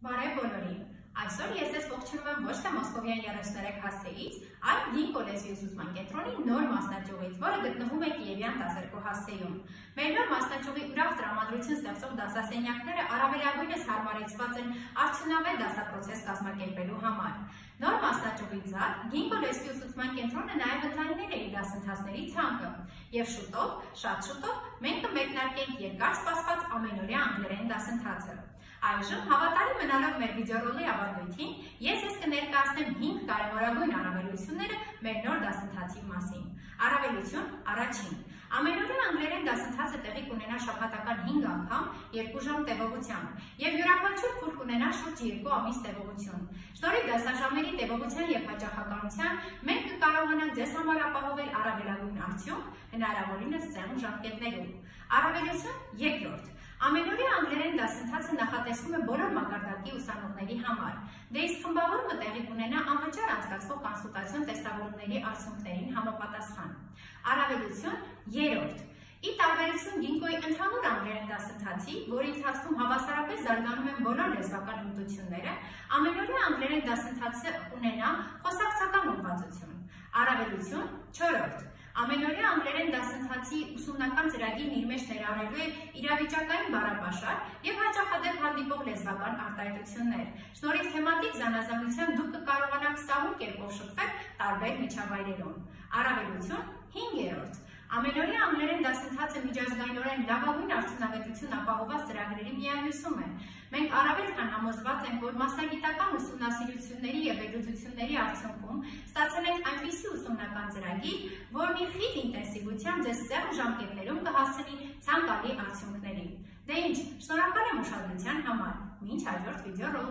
Բարև բոլորին։ Այսօր ես ես ողջունում եմ ոչ թե Մոսկովյան 33 հասցեից, այլ Լինկո լեզվի ուսուցման կենտրոնի նոր մասնաճյուղից, որը գտնվում է Կիևյան 12 հասցեում։ Մեր նոր մասնաճյուղի ուրախ տրամադրություն ստեղծող դասասենյակները առավելագույնս հարմարեցված են արդյունավետ դասապրոցես կազմակերպելու համար։ Նոր մասնաճյուղի զատ Գինկո լեզվի ուսուցման կենտրոնը նաև ընդլայնել է իր դասընթացների ցանկը, եւ շուտով, շատ շուտով մենք կմեկնարկենք երկար սպասված ամենօրյա անգլերեն դասընթացը։ Այժմ հավատարիմ մնալով մեր վիդեորոլի ավանդույթին, ես ես կներկայացնեմ 5 կարևորագույն առավելությունները մեր նոր դասընթացի մասին։ Առավելություն առաջին։ Ամենօրյա անգլերեն դասընթացը տեղի կունենա շաբաթական 5 անգամ 2 ժամ տևողությամբ եւ յուրաքանչյուր փուլ կունենա շուրջ 2 ամիս տևողություն։ Շնորհիվ դասաժամերի տևողության եւ հաճախականության մենք կկարողանանք ձեզ համար ապահովել առավելագույն արդյունք հնարավորինս ծանր ժամկետներում։ Առավելություն երկրորդ Ամենօրյա անգլերեն դասընթացը նախատեսվում է բոլոր մակարդակի ուսանողների համար։ Դե իսկ խմբավորումը տեղի կունենա անվճար անցկացվող կոնսուլտացիոն տեստավորումների արդյունքներին համապատասխան։ Առավելություն 3 Ի տարբերություն Գինկոյի ընդհանուր անգլերեն դասընթացի, որի ընթացքում հավասարապես զարգանում են բոլոր լեզվական հմտությունները, ամենօրյա անգլերեն դասընթացը ունենա խոսակցական ուղղվածություն։ Առավելություն 4 Ամենօրյա անգլերեն դասընթացի ուսումնական ծրագիրն իր մեջ ներառելու է իրավիճակային բառապաշար եւ հաճախադեպ հանդիպող լեզվական արտահայտություններ։ Շնորհիվ թեմատիկ զանազանության դուք կկարողանաք սահուն կերպով շփվել տարբեր միջավայրերում։ Առավելություն 5-րդ Ամենօրյա անգլերեն դասընթացը միջազգայինորեն լավագույն արդյունավետություն ապահովված ծրագրերի միահյուսում է։ Մենք առավել քան համոզված ենք, որ մասնագիտական ուսումնասիրությունների եւ վերլուծությունների արդյունքում ստացել ենք այնպիսի ուսումնական ծրագիր, որն իր խիտ ինտենսիվությամբ ձեզ սեղմ ժամկետներում կհասցնի ցանկալի արդյունքների։ Դե ինչ, շնորհակալ եմ ուշադրության համար։ Մինչ հաջորդ վիդեո ռոլ։